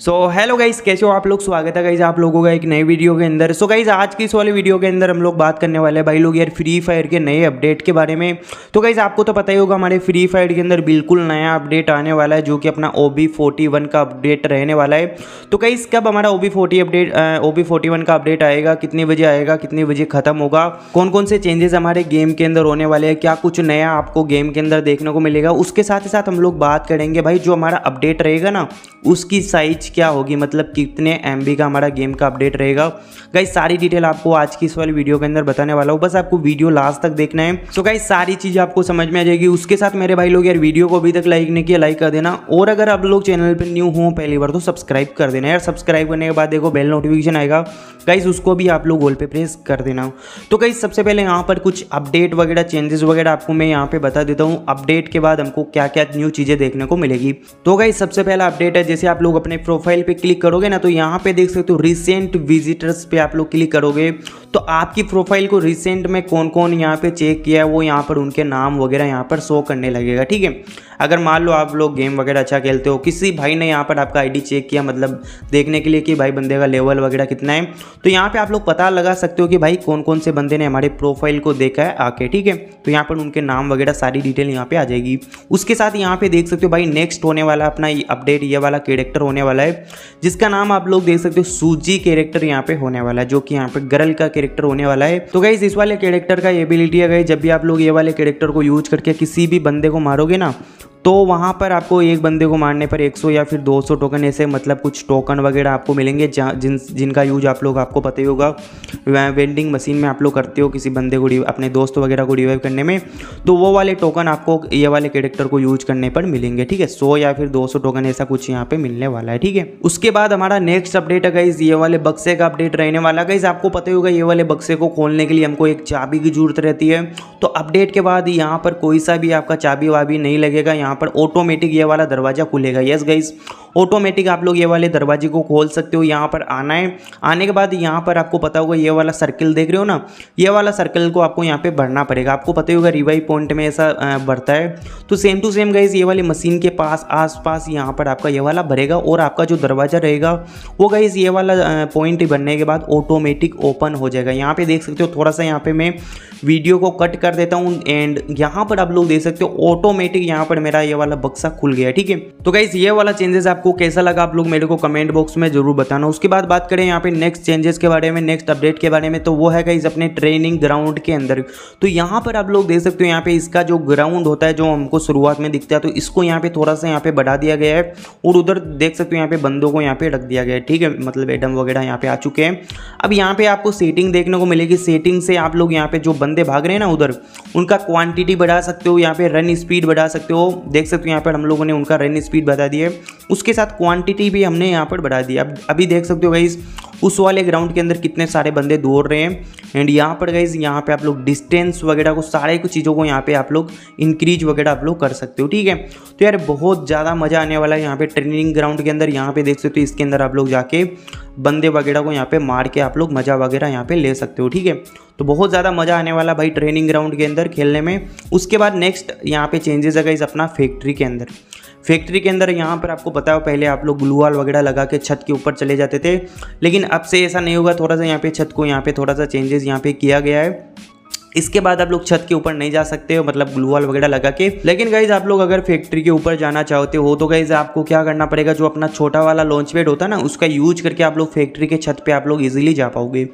So hello guys कैसे हो आप लोग? स्वागत है गाइज़ आप लोगों का एक नए वीडियो के अंदर। सो so गाइस आज की इस वाले वीडियो के अंदर हम लोग बात करने वाले हैं भाई लोग यार फ्री फायर के नए अपडेट के बारे में। तो गाइज़ आपको तो पता ही होगा हमारे फ्री फायर के अंदर बिल्कुल नया अपडेट आने वाला है, जो कि अपना ओ बी फोर्टी वन का अपडेट रहने वाला है। तो गाइस कब हमारा O B forty update O B forty one का अपडेट आएगा, कितने बजे आएगा, कितने बजे खत्म होगा कौन कौन से चेंजेस हमारे गेम के अंदर होने वाले हैं, क्या कुछ नया आपको गेम के अंदर देखने को मिलेगा, उसके साथ ही साथ हम लोग बात करेंगे भाई, जो हमारा अपडेट रहेगा ना, उसकी साइज़ क्या होगी? मतलब कितने एमबी का हमारा गेम का अपडेट रहेगा। गाइस सारी डिटेल आपको आज की इस वाली वीडियो के अंदर बताने वाला हूँ। बस आपको वीडियो लास्ट तक देखना है। सो गाइस सारी चीज़ आपको समझ में आ जाएगी। उसके साथ मेरे भाई लोग यार वीडियो को अभी तक लाइक नहीं किया लाइक कर देना। और अगर आप लोग चैनल पर न्यू हो पहली बार तो सब्सक्राइब कर देना यार। सब्सक्राइब करने के बाद देखो बेल नोटिफिकेशन आएगा। गाइज़ उसको भी आप लोग गोल पे प्रेस कर देना। तो गाइज़ सबसे पहले यहाँ पर कुछ अपडेट वगैरह चेंजेस वगैरह आपको मैं यहाँ पे बता देता हूँ। अपडेट के बाद हमको क्या क्या न्यू चीज़ें देखने को मिलेगी। तो गाइज़ सबसे पहला अपडेट है, जैसे आप लोग अपने प्रोफ़ाइल पे क्लिक करोगे ना तो यहाँ पे देख सकते हो रिसेंट विजिटर्स पे आप लोग क्लिक करोगे। तो आपकी प्रोफ़ाइल को रिसेंट में कौन कौन यहाँ पे चेक किया है, वो यहाँ पर उनके नाम वगैरह यहाँ पर शो करने लगेगा, ठीक है? अगर मान लो आप लोग गेम वगैरह अच्छा खेलते हो, किसी भाई ने यहाँ पर आपका आईडी चेक किया मतलब देखने के लिए कि भाई बंदे का लेवल वगैरह कितना है तो यहाँ पे आप लोग पता लगा सकते हो कि भाई कौन कौन से बंदे ने हमारे प्रोफ़ाइल को देखा है आके, ठीक है? तो यहाँ पर उनके नाम वगैरह सारी डिटेल यहाँ पे आ जाएगी। उसके साथ यहाँ पे देख सकते हो भाई नेक्स्ट होने वाला अपना अपडेट ये वाला कैरेक्टर होने वाला है। जिसका नाम आप लोग देख सकते हो, सूजी कैरेक्टर यहाँ पे होने वाला है, जो कि यहाँ पे गर्ल का कैरेक्टर होने वाला है। तो गाइज़ इस वाले कैरेक्टर का एबिलिटी है गई जब भी आप लोग ये वाले कैरेक्टर को यूज़ करके किसी भी बंदे को मारोगे ना तो वहाँ पर आपको एक बंदे को मारने पर 100 या फिर 200 टोकन ऐसे मतलब कुछ टोकन वगैरह आपको मिलेंगे जिन, जिनका यूज़ आप लोग, आपको पता ही होगा। वेंडिंग मशीन में आप लोग करते हो किसी बंदे को अपने दोस्त वगैरह को रिवाइव करने में तो वो वाले टोकन आपको ये वाले कैरेक्टर को यूज़ करने पर मिलेंगे, ठीक है? सौ या फिर दो सौ टोकन ऐसा कुछ यहाँ पे मिलने वाला है, ठीक है? उसके बाद हमारा नेक्स्ट अपडेट है गाइज़ ये वाले बक्से का अपडेट रहने वाला गाइज़ आपको पता ही होगा, ये वाले बक्से को खोलने के लिए हमको एक चाबी की ज़रूरत रहती है। तो अपडेट के बाद यहाँ पर कोई सा भी आपका चाबी वाबी नहीं लगेगा, यहाँ पर ऑटोमेटिक ये वाला दरवाज़ा खुलेगा. यस गाइस ऑटोमेटिक आप लोग ये वाले दरवाजे को खोल सकते हो, यहाँ पर आना है। आने के बाद यहाँ पर आपको पता होगा, ये वाला सर्किल देख रहे हो ना? ये वाला सर्किल को आपको यहाँ पे भरना पड़ेगा। आपको पता ही होगा रिवाइव पॉइंट में ऐसा बढ़ता है। तो सेम टू सेम गाइज़ ये वाली मशीन के पास आस पास यहाँ पर आपका ये वाला भरेगा और आपका जो दरवाज़ा रहेगा, वो गाइज़ ये वाला पॉइंट बनने के बाद ऑटोमेटिक ओपन हो जाएगा। यहाँ पे देख सकते हो थोड़ा सा यहाँ पे मैं वीडियो को कट कर देता हूँ एंड यहाँ पर आप लोग देख सकते हो ऑटोमेटिक यहाँ पर मेरा ये वाला बक्सा खुल गया ठीक है? तो गाइज़ ये वाला चेंजेस आपको कैसा लगा आप लोग मेरे को कमेंट बॉक्स में ज़रूर बताना उसके बाद बात करें यहाँ पे नेक्स्ट चेंजेस के बारे में नेक्स्ट अपडेट के बारे में तो वो है गाइज़ अपने ट्रेनिंग ग्राउंड के अंदर तो यहाँ पर आप लोग देख सकते हो यहाँ पे इसका जो ग्राउंड होता है जो हमको शुरुआत में दिखता है तो इसको यहाँ पे थोड़ा सा यहाँ पे बढ़ा दिया गया है और उधर देख सकते हो यहाँ पे बंदों को यहाँ पे रख दिया गया है ठीक है मतलब एडम वगैरह यहाँ पे आ चुके हैं अब यहाँ पे आपको सेटिंग देखने को मिलेगी सेटिंग से आप लोग यहाँ पे जो बंदे भाग रहे हैं ना उधर उनका क्वांटिटी बढ़ा सकते हो यहाँ पे रन स्पीड बढ़ा सकते हो देख सकते हो यहाँ पर हम लोगों ने उनका रन स्पीड बता दी है उसके साथ क्वांटिटी भी हमने यहाँ पर बढ़ा दी अब, अभी देख सकते हो गाइज़ उस वाले ग्राउंड के अंदर कितने सारे बंदे दौड़ रहे हैं। एंड यहाँ पर गाइज़ यहाँ पे आप लोग डिस्टेंस वगैरह को, सारे कुछ चीज़ों को यहाँ पे आप लोग इंक्रीज वगैरह आप लोग कर सकते हो, ठीक है? तो यार बहुत ज़्यादा मज़ा आने वाला है यहाँ पे ट्रेनिंग ग्राउंड के अंदर। यहाँ पे देख सकते हो इसके अंदर आप लोग जाके बंदे वगैरह को यहाँ पे मार के आप लोग मज़ा वगैरह यहाँ पे ले सकते हो, ठीक है? तो बहुत ज़्यादा मज़ा आने वाला भाई ट्रेनिंग ग्राउंड के अंदर खेलने में। उसके बाद नेक्स्ट यहाँ पे चेंजेस है इस अपना फैक्ट्री के अंदर। फैक्ट्री के अंदर यहाँ पर आपको है, पहले आप लोग ग्लूवाल वगैरह लगा के छत के ऊपर चले जाते थे, लेकिन अब से ऐसा नहीं होगा, थोड़ा सा यहाँ पे छत को यहाँ पे थोड़ा सा चेंजेस यहाँ पे किया गया है। इसके बाद आप लोग छत के ऊपर नहीं जा सकते हो मतलब ग्लूवाल वगैरह लगा के। लेकिन गाइज़ आप लोग अगर फैक्ट्री के ऊपर जाना चाहते हो तो गाइज़ आपको क्या करना पड़ेगा? जो अपना छोटा वाला लॉन्च पेड होता है ना, उसका यूज़ करके आप लोग फैक्ट्री के छत पे आप लोग इजीली जा पाओगे।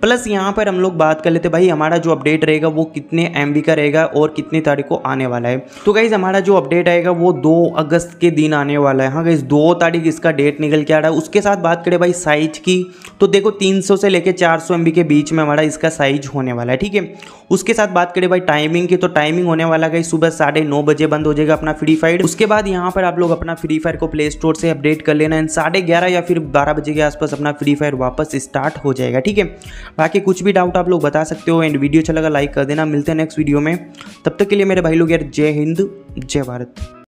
प्लस यहाँ पर हम लोग बात कर लेते भाई, हमारा जो अपडेट रहेगा, वो कितने एमबी का रहेगा और कितनी तारीख को आने वाला है। तो गाइज़ हमारा जो अपडेट आएगा, वो दो अगस्त के दिन आने वाला है। हाँ गाइज़ दो तारीख इसका डेट निकल के आ रहा है। उसके साथ बात करें भाई साइज़ की तो देखो तीन सौ से लेकर चार सौ के बीच में हमारा इसका साइज़ होने वाला है, ठीक है? उसके साथ बात करें भाई टाइमिंग की तो टाइमिंग होने वाला गई सुबह साढ़े नौ बजे बंद हो जाएगा अपना फ्री फायर उसके बाद यहाँ पर आप लोग अपना फ्री फायर को प्ले स्टोर से अपडेट कर लेना एंड साढ़े ग्यारह या फिर बारह बजे के आसपास अपना फ्री फायर वापस स्टार्ट हो जाएगा, ठीक है? बाकी कुछ भी डाउट आप लोग बता सकते हो एंड वीडियो अच्छा लगा लाइक कर देना। मिलते हैं नेक्स्ट वीडियो में। तब तक के लिए मेरे भाई लोग यार, जय हिंद, जय भारत।